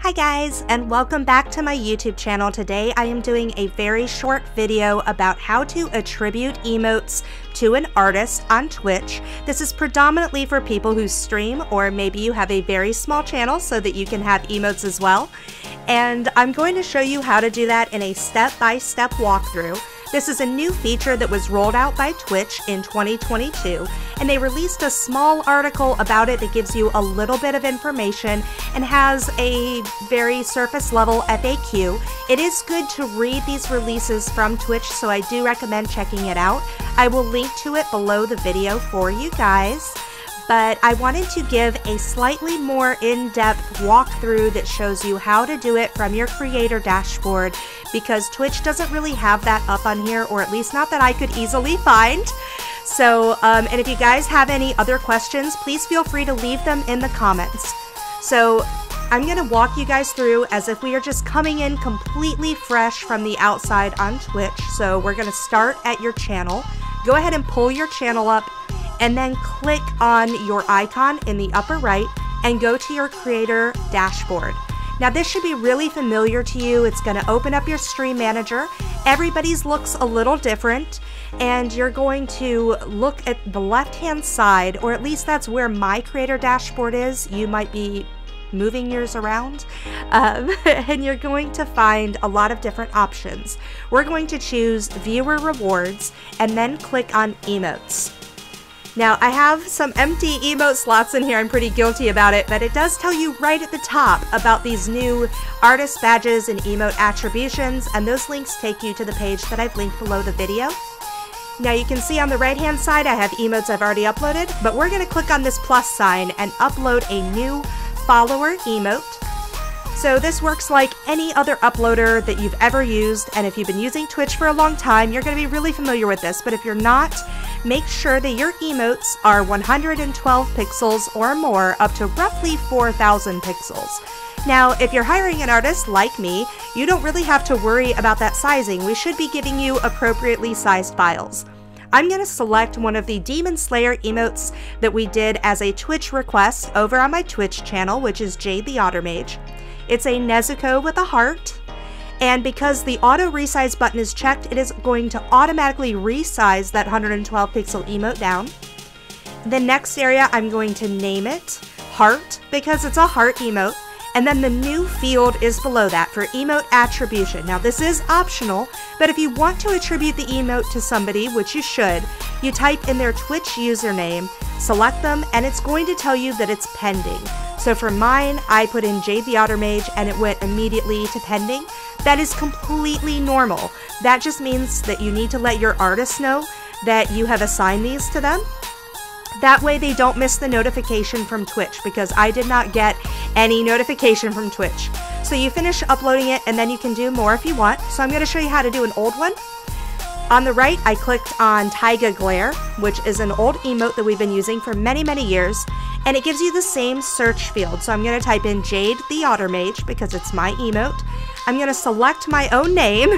Hi guys, and welcome back to my YouTube channel. Today I am doing a very short video about how to attribute emotes to an artist on Twitch. This is predominantly for people who stream, or maybe you have a very small channel so that you can have emotes as well. And I'm going to show you how to do that in a step-by-step -step walkthrough. This is a new feature that was rolled out by Twitch in 2022, and they released a small article about it that gives you a little bit of information and has a very surface level FAQ. It is good to read these releases from Twitch, so I do recommend checking it out. I will link to it below the video for you guys but I wanted to give a slightly more in-depth walkthrough that shows you how to do it from your creator dashboard because Twitch doesn't really have that up on here, or at least not that I could easily find. So, um, and if you guys have any other questions, please feel free to leave them in the comments. So, I'm going to walk you guys through as if we are just coming in completely fresh from the outside on Twitch. So, we're going to start at your channel. Go ahead and pull your channel up and then click on your icon in the upper right and go to your creator dashboard. Now this should be really familiar to you. It's going to open up your stream manager. Everybody's looks a little different and you're going to look at the left hand side or at least that's where my creator dashboard is. You might be moving yours around um, and you're going to find a lot of different options. We're going to choose viewer rewards and then click on emotes. Now, I have some empty emote slots in here. I'm pretty guilty about it, but it does tell you right at the top about these new artist badges and emote attributions, and those links take you to the page that I've linked below the video. Now you can see on the right hand side I have emotes I've already uploaded, but we're going to click on this plus sign and upload a new follower emote. So this works like any other uploader that you've ever used, and if you've been using Twitch for a long time, you're going to be really familiar with this, but if you're not, make sure that your emotes are 112 pixels or more up to roughly 4,000 pixels. Now, if you're hiring an artist like me, you don't really have to worry about that sizing. We should be giving you appropriately sized files. I'm going to select one of the Demon Slayer emotes that we did as a Twitch request over on my Twitch channel, which is Jade the Otter Mage. It's a Nezuko with a heart, and because the auto resize button is checked, it is going to automatically resize that 112 pixel emote down. The next area, I'm going to name it Heart because it's a heart emote. And then the new field is below that for emote attribution. Now, this is optional, but if you want to attribute the emote to somebody, which you should, you type in their Twitch username, select them, and it's going to tell you that it's pending. So for mine, I put in Jade the Otter Mage and it went immediately to pending. That is completely normal. That just means that you need to let your artists know that you have assigned these to them. That way they don't miss the notification from Twitch because I did not get any notification from Twitch. So you finish uploading it and then you can do more if you want. So I'm going to show you how to do an old one. On the right, I clicked on Taiga Glare, which is an old emote that we've been using for many, many years, and it gives you the same search field. So I'm going to type in Jade the Otter Mage because it's my emote. I'm going to select my own name,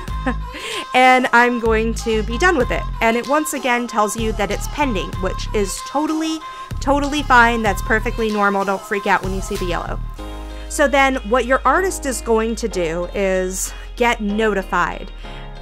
and I'm going to be done with it. And it once again tells you that it's pending, which is totally, totally fine. That's perfectly normal. Don't freak out when you see the yellow. So then what your artist is going to do is get notified.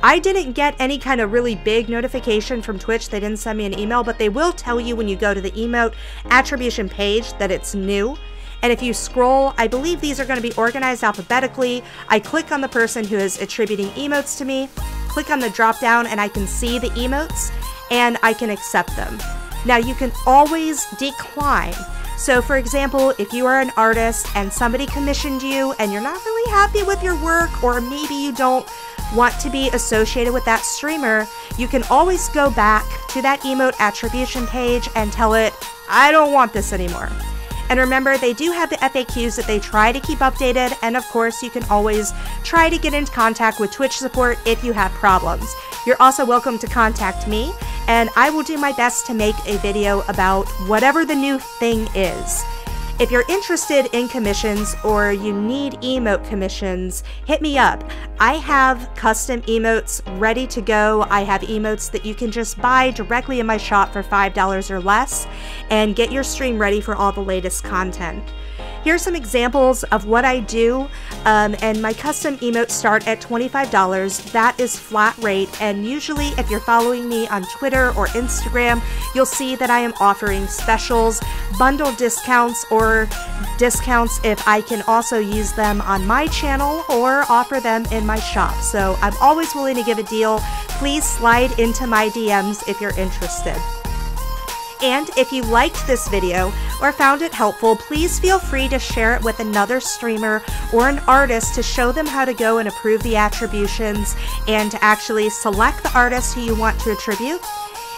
I didn't get any kind of really big notification from Twitch. They didn't send me an email, but they will tell you when you go to the emote attribution page that it's new. And if you scroll, I believe these are going to be organized alphabetically. I click on the person who is attributing emotes to me, click on the drop down, and I can see the emotes and I can accept them. Now, you can always decline. So, for example, if you are an artist and somebody commissioned you and you're not really happy with your work, or maybe you don't want to be associated with that streamer, you can always go back to that emote attribution page and tell it, I don't want this anymore. And remember, they do have the FAQs that they try to keep updated, and of course, you can always try to get into contact with Twitch support if you have problems. You're also welcome to contact me, and I will do my best to make a video about whatever the new thing is. If you're interested in commissions or you need emote commissions, hit me up. I have custom emotes ready to go. I have emotes that you can just buy directly in my shop for $5 or less and get your stream ready for all the latest content. Here's some examples of what I do, um, and my custom emotes start at $25. That is flat rate, and usually, if you're following me on Twitter or Instagram, you'll see that I am offering specials, bundle discounts, or discounts if I can also use them on my channel or offer them in my shop. So I'm always willing to give a deal. Please slide into my DMs if you're interested. And if you liked this video or found it helpful, please feel free to share it with another streamer or an artist to show them how to go and approve the attributions and to actually select the artist who you want to attribute.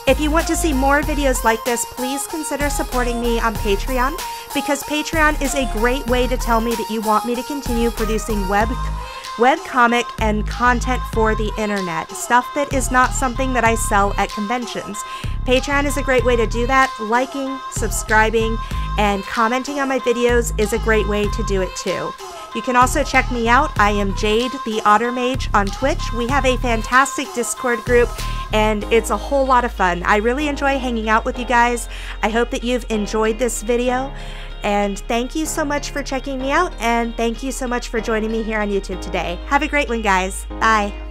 If you want to see more videos like this, please consider supporting me on Patreon because Patreon is a great way to tell me that you want me to continue producing web webcomic and content for the internet, stuff that is not something that I sell at conventions. Patreon is a great way to do that. Liking, subscribing, and commenting on my videos is a great way to do it too. You can also check me out. I am Jade the Otter Mage on Twitch. We have a fantastic Discord group and it's a whole lot of fun. I really enjoy hanging out with you guys. I hope that you've enjoyed this video. And thank you so much for checking me out, and thank you so much for joining me here on YouTube today. Have a great one, guys. Bye.